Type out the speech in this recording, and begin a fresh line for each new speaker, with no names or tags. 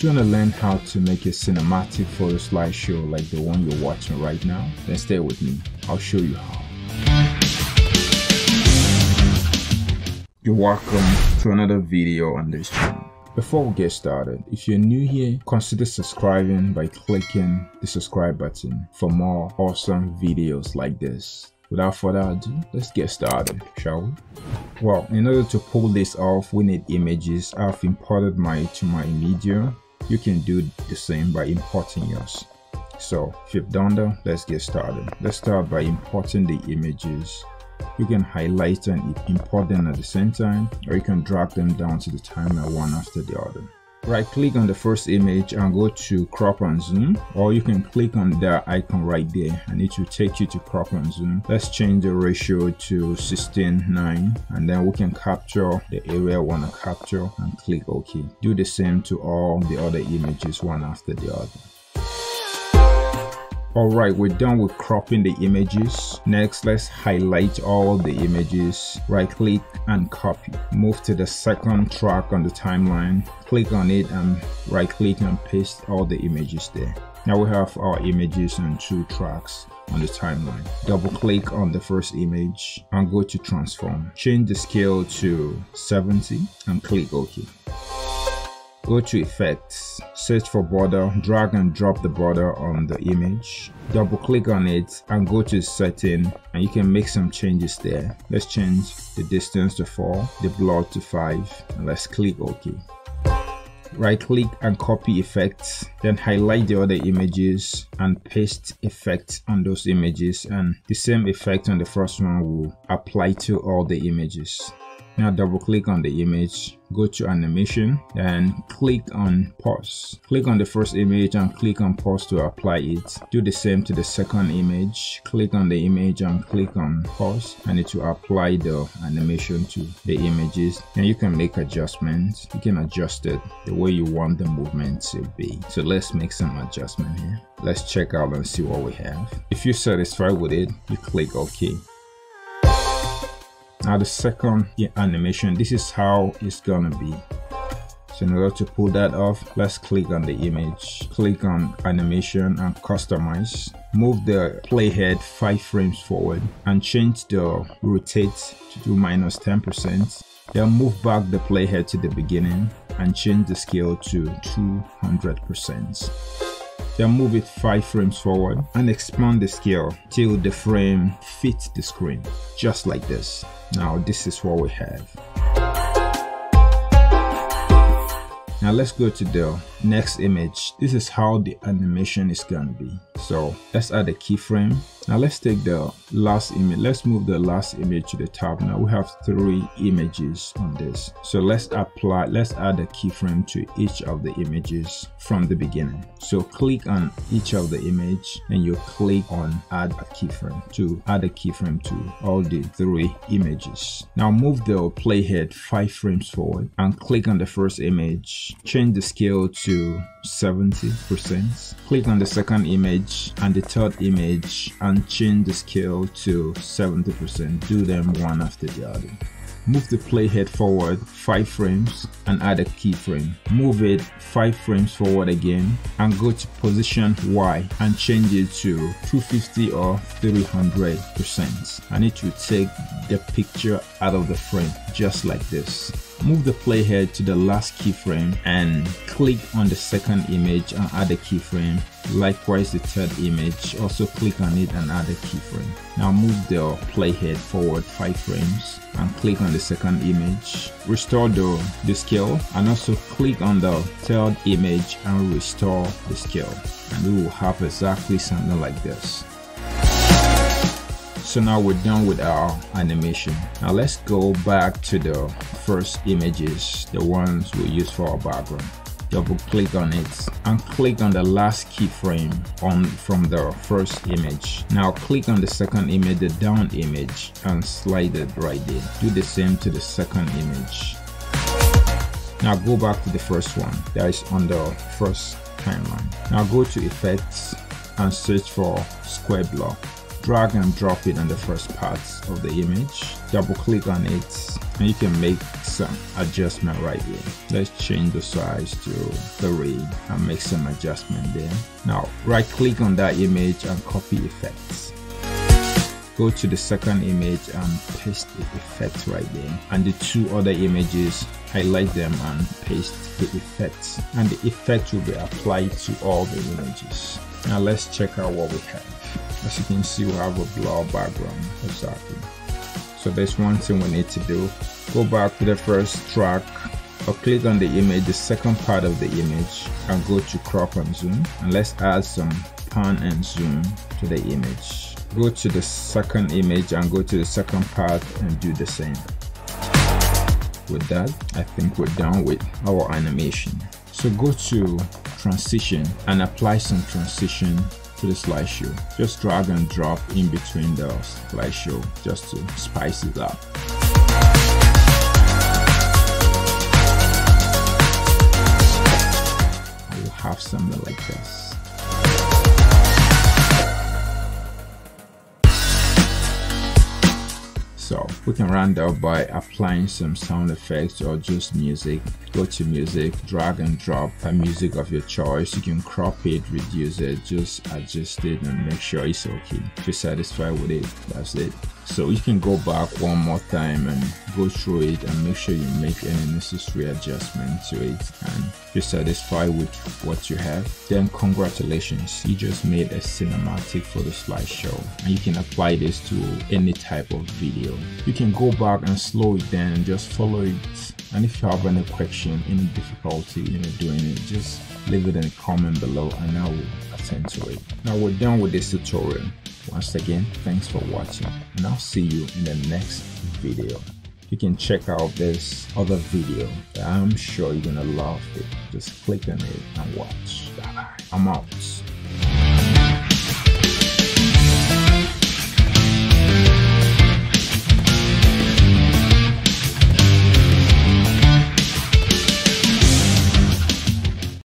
Do you want to learn how to make a cinematic photo slideshow like the one you're watching right now? Then stay with me. I'll show you how. You're welcome to another video on this channel. Before we get started, if you're new here, consider subscribing by clicking the subscribe button for more awesome videos like this. Without further ado, let's get started, shall we? Well, in order to pull this off, we need images. I've imported my to my media. You can do the same by importing yours. So if you've done that, let's get started. Let's start by importing the images. You can highlight and import them at the same time, or you can drag them down to the timeline one after the other right click on the first image and go to crop and zoom or you can click on the icon right there and it will take you to crop and zoom. Let's change the ratio to 16 9 and then we can capture the area we want to capture and click ok do the same to all the other images one after the other Alright, we're done with cropping the images. Next, let's highlight all the images. Right click and copy. Move to the second track on the timeline. Click on it and right click and paste all the images there. Now we have our images on two tracks on the timeline. Double click on the first image and go to transform. Change the scale to 70 and click OK. Go to effects, search for border, drag and drop the border on the image, double click on it and go to setting and you can make some changes there. Let's change the distance to 4, the blur to 5 and let's click OK. Right click and copy effects, then highlight the other images and paste effects on those images and the same effect on the first one will apply to all the images. Now double click on the image, go to animation and click on pause. Click on the first image and click on pause to apply it. Do the same to the second image. Click on the image and click on pause and it will apply the animation to the images and you can make adjustments. You can adjust it the way you want the movement to be. So let's make some adjustment here. Let's check out and see what we have. If you're satisfied with it, you click OK now the second animation. This is how it's gonna be. So in order to pull that off let's click on the image. Click on animation and customize. Move the playhead five frames forward and change the rotate to do minus 10 percent. Then move back the playhead to the beginning and change the scale to 200 percent then move it 5 frames forward and expand the scale till the frame fits the screen, just like this. Now this is what we have. Now let's go to the next image. This is how the animation is gonna be. So let's add a keyframe now let's take the last image. Let's move the last image to the top. Now we have three images on this. So let's apply, let's add a keyframe to each of the images from the beginning. So click on each of the image and you click on add a keyframe to add a keyframe to all the three images. Now move the playhead five frames forward and click on the first image. Change the scale to 70%. Click on the second image and the third image and change the scale to 70%. Do them one after the other. Move the playhead forward 5 frames and add a keyframe. Move it 5 frames forward again and go to position Y and change it to 250 or 300% and it will take the picture out of the frame just like this. Move the playhead to the last keyframe and click on the second image and add a keyframe. Likewise the third image, also click on it and add a keyframe. Now move the playhead forward 5 frames and click on the second image. Restore the, the scale and also click on the third image and restore the scale. And we will have exactly something like this. So now we're done with our animation. Now let's go back to the first images, the ones we use for our background. Double click on it and click on the last keyframe on from the first image. Now click on the second image, the down image and slide it right there. Do the same to the second image. Now go back to the first one that is on the first timeline. Now go to effects and search for square blur drag and drop it on the first part of the image. Double click on it and you can make some adjustment right here. Let's change the size to 3 and make some adjustment there. Now right click on that image and copy effects go to the second image and paste the effect right there. And the two other images highlight them and paste the effects. And the effect will be applied to all the images. Now let's check out what we have. As you can see we have a blur background. Exactly. So there's one thing we need to do. Go back to the first track or click on the image the second part of the image and go to crop and zoom. And let's add some pan and zoom to the image go to the second image and go to the second part and do the same. With that i think we're done with our animation. So go to transition and apply some transition to the slideshow. Just drag and drop in between the slideshow just to spice it up. I will have something like this So we can round up by applying some sound effects or just music. Go to music, drag and drop a music of your choice. You can crop it, reduce it, just adjust it and make sure it's okay. If you're satisfied with it, that's it. So you can go back one more time and go through it and make sure you make any necessary adjustment to it. And you're satisfied with what you have, then congratulations, you just made a cinematic for the slideshow. And you can apply this to any type of video. You can go back and slow it down and just follow it. And if you have any question, any difficulty in doing it, just leave it in a comment below and I will attend to it. Now we're done with this tutorial. Once again, thanks for watching and I'll see you in the next video. You can check out this other video I'm sure you're gonna love it. Just click on it and watch. Bye bye. I'm out.